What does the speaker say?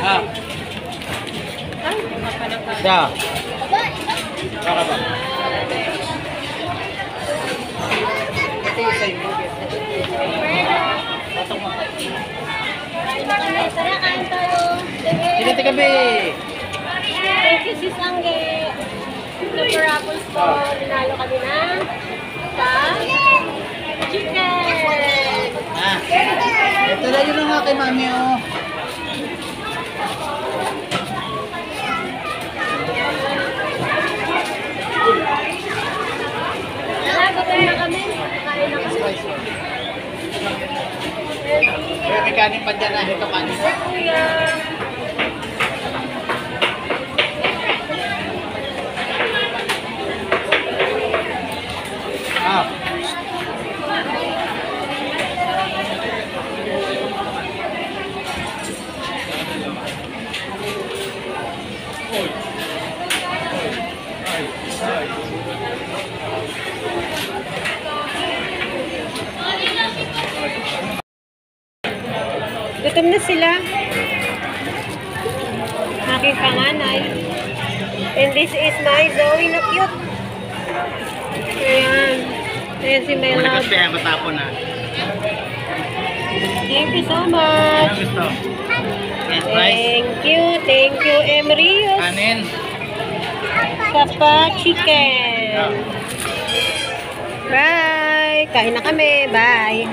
Ah, Ay, mapalaka. siya. Para ba? Be. Thank you, Sis Angge. Super Apples po. Nanalo kami ng sa chicken. Ah. Ito na yun nga kay mami, oh. Gutom na kami. Kain na kami. May kanin pa dyan, ah. Ito kanin. Kuya. Gutom na sila. Aking panganay. And this is my Zoe na cute. Ayan. Ayan si Muli love. kasi yan, matapon na. Thank you so much. Thank you. Thank you, Emrios. Kanin. Papa Chicken. Bye! Kain na kami. Bye!